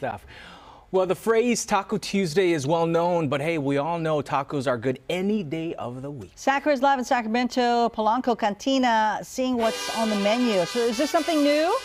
stuff. Well, the phrase Taco Tuesday is well known, but hey, we all know tacos are good any day of the week. Sakura is live in Sacramento, Polanco Cantina, seeing what's on the menu. So is this something new?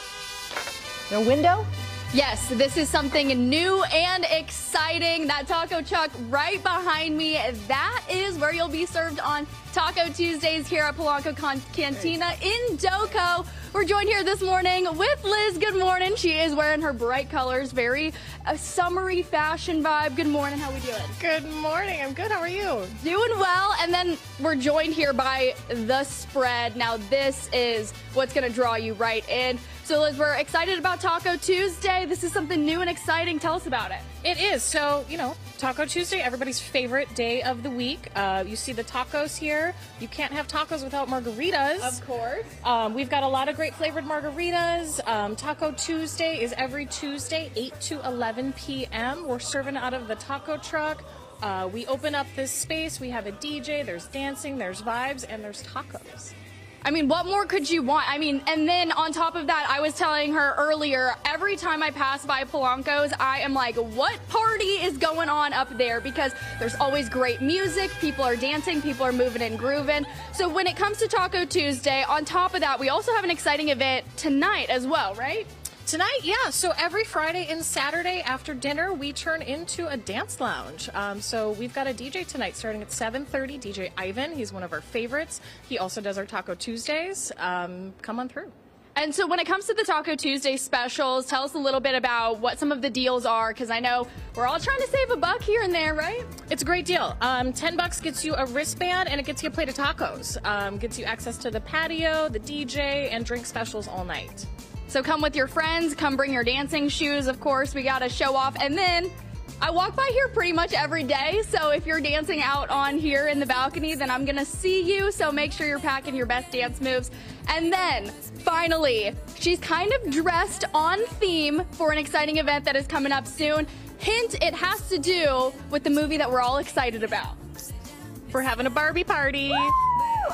Their window? Yes, this is something new and exciting. That taco truck right behind me, that is where you'll be served on Taco Tuesdays here at Polanco Con Cantina in Doco. We're joined here this morning with Liz. Good morning. She is wearing her bright colors, very a summery fashion vibe. Good morning. How are we doing? Good morning. I'm good. How are you? Doing well. And then we're joined here by the spread. Now this is what's going to draw you right in. So Liz, we're excited about Taco Tuesday. This is something new and exciting. Tell us about it. It is. So, you know, Taco Tuesday, everybody's favorite day of the week. Uh, you see the tacos here. You can't have tacos without margaritas. Of course. Um, we've got a lot of great flavored margaritas. Um, Taco Tuesday is every Tuesday, 8 to 11 p.m. We're serving out of the taco truck. Uh, we open up this space. We have a DJ. There's dancing, there's vibes, and there's tacos. I mean, what more could you want? I mean, and then on top of that, I was telling her earlier, every time I pass by Polanco's, I am like, what party is going on up there? Because there's always great music, people are dancing, people are moving and grooving. So when it comes to Taco Tuesday, on top of that, we also have an exciting event tonight as well, right? Tonight, yeah. So every Friday and Saturday after dinner, we turn into a dance lounge. Um, so we've got a DJ tonight starting at 7:30. DJ Ivan, he's one of our favorites. He also does our Taco Tuesdays. Um, come on through. And so when it comes to the Taco Tuesday specials, tell us a little bit about what some of the deals are, because I know we're all trying to save a buck here and there, right? It's a great deal. Um, 10 bucks gets you a wristband and it gets you a plate of tacos. Um, gets you access to the patio, the DJ, and drink specials all night. So come with your friends, come bring your dancing shoes, of course. We got to show off. And then I walk by here pretty much every day. So if you're dancing out on here in the balcony, then I'm to see you. So make sure you're packing your best dance moves. And then finally, she's kind of dressed on theme for an exciting event that is coming up soon. Hint, it has to do with the movie that we're all excited about. We're having a Barbie party.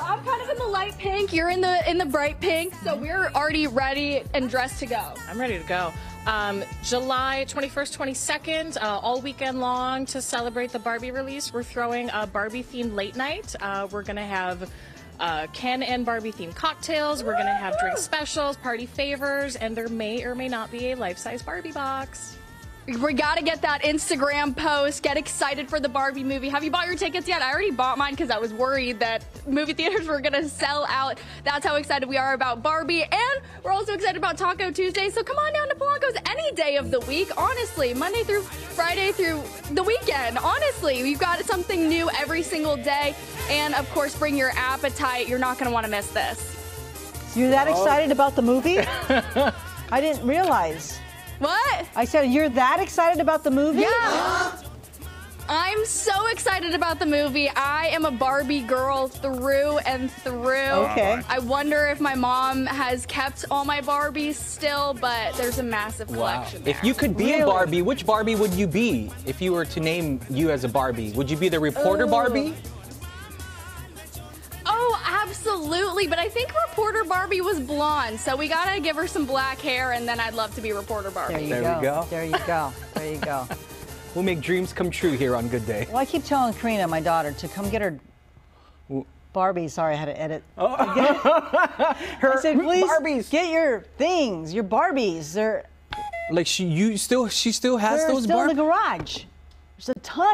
I'm kind of in the light pink. You're in the in the bright pink. So we're already ready and dressed to go. I'm ready to go. Um, July 21st, 22nd, uh, all weekend long to celebrate the Barbie release. We're throwing a Barbie themed late night. Uh, we're gonna have uh, Ken and Barbie themed cocktails. We're gonna have drink specials, party favors, and there may or may not be a life size Barbie box. We gotta get that Instagram post. Get excited for the Barbie movie. Have you bought your tickets yet? I already bought mine because I was worried that movie theaters were gonna sell out. That's how excited we are about Barbie. And we're also excited about Taco Tuesday. So come on down to Polanco's any day of the week. Honestly, Monday through Friday through the weekend. Honestly, we've got something new every single day. And of course, bring your appetite. You're not gonna wanna miss this. You're that excited about the movie? I didn't realize. What? I said, you're that excited about the movie? Yeah. I'm so excited about the movie. I am a Barbie girl through and through. Okay. I wonder if my mom has kept all my Barbies still, but there's a massive collection. If you could be Really? a Barbie, which Barbie would you be if you were to name you as a Barbie? Would you be the reporter Ooh. Barbie? Oh, absolutely. But I think reporter Barbie was blonde, so we gotta give her some black hair, and then I'd love to be reporter Barbie. There you There go. we go. There you go. There you go. We'll make dreams come true here on Good Day. Well, I keep telling Karina, my daughter, to come get her Barbie. Sorry, I had to edit. Oh. I said, please Barbies. get your things, your Barbies. They're, Like she, you still, she still has they're those still in the garage. There's a ton